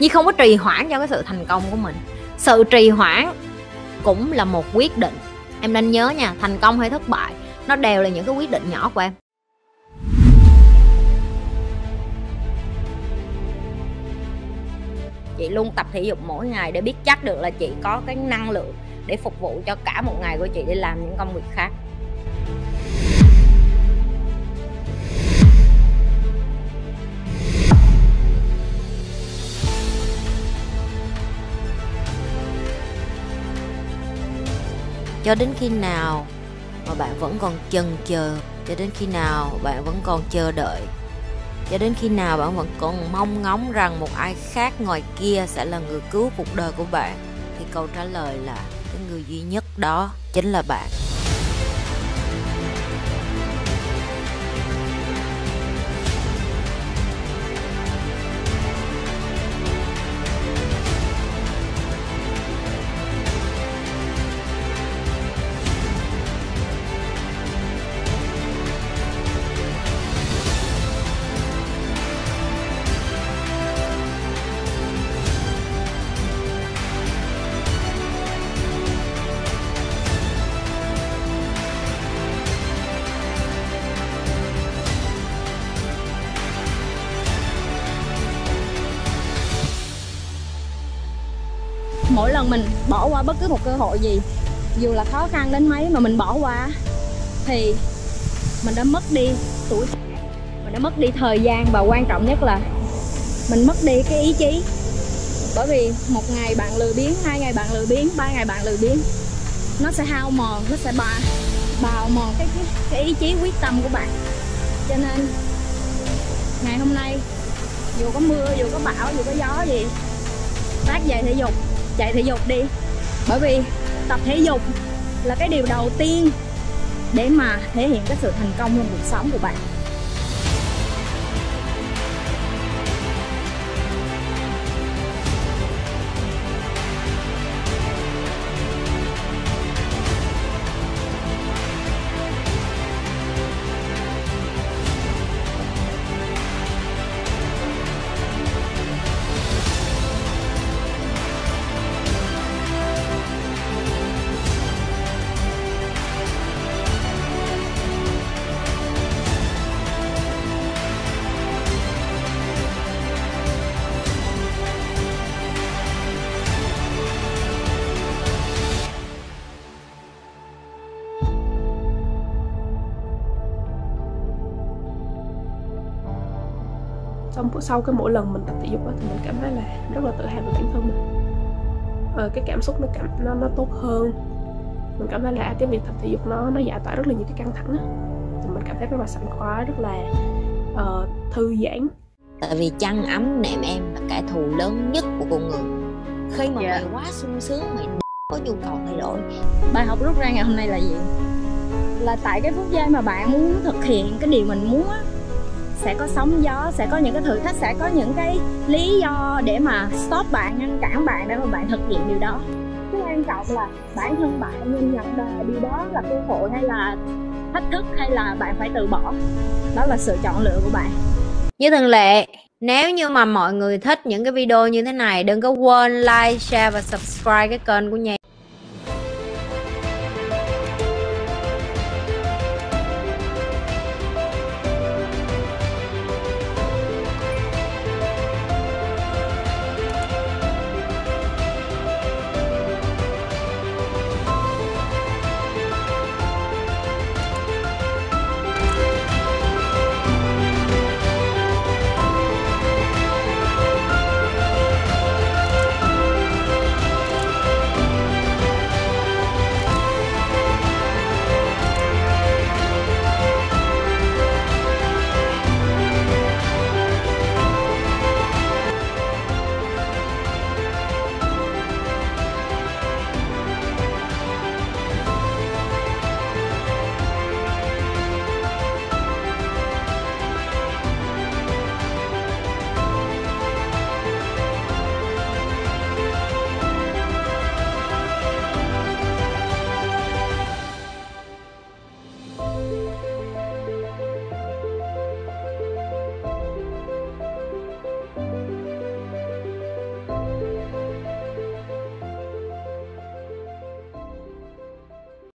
Nhi không có trì hoãn cho cái sự thành công của mình. Sự trì hoãn cũng là một quyết định. Em nên nhớ nha, thành công hay thất bại, nó đều là những cái quyết định nhỏ của em. Chị luôn tập thể dục mỗi ngày để biết chắc được là chị có cái năng lượng để phục vụ cho cả một ngày của chị để làm những công việc khác. Cho đến khi nào mà bạn vẫn còn chần chờ, cho đến khi nào bạn vẫn còn chờ đợi, cho đến khi nào bạn vẫn còn mong ngóng rằng một ai khác ngoài kia sẽ là người cứu cuộc đời của bạn, thì câu trả lời là cái người duy nhất đó chính là bạn. Mỗi lần mình bỏ qua bất cứ một cơ hội gì dù là khó khăn đến mấy mà mình bỏ qua thì mình đã mất đi tuổi mình đã mất đi thời gian và quan trọng nhất là mình mất đi cái ý chí. Bởi vì một ngày bạn lười biếng hai ngày bạn lười biếng ba ngày bạn lười biếng nó sẽ hao mòn nó sẽ bà bào mòn cái, cái cái ý chí quyết tâm của bạn. Cho nên ngày hôm nay dù có mưa dù có bão dù có gió gì tác dậy thể dục chạy thể dục đi. Bởi vì tập thể dục là cái điều đầu tiên để mà thể hiện cái sự thành công trong cuộc sống của bạn. Xong sau cái mỗi lần mình tập thể dục đó, thì mình cảm thấy là rất là tự hào về bản thân mình. Ờ, cái cảm xúc nó cảm nó nó tốt hơn. Mình cảm thấy là cái việc tập thể dục nó nó giải tỏa rất là nhiều cái căng thẳng á. Thì mình cảm thấy rất là sảng khoái rất là uh, thư giãn. Tại vì chăn ấm nệm em là kẻ thù lớn nhất của con người. Khi mà yeah. mày quá sung sướng mày có nhu cầu thay đổi. Bài học rút ra ngày hôm nay là gì? Là tại cái phút giây mà bạn muốn thực hiện cái điều mình muốn á sẽ có sóng gió, sẽ có những cái thử thách, sẽ có những cái lý do để mà stop bạn, ngăn cản bạn để mà bạn thực hiện điều đó. Cái quan trọng là bản thân bạn nhìn nhận là điều đó là cơ hội hay là thách thức hay là bạn phải từ bỏ. Đó là sự chọn lựa của bạn. Như thường lệ, nếu như mà mọi người thích những cái video như thế này, đừng có quên like, share và subscribe cái kênh của nhà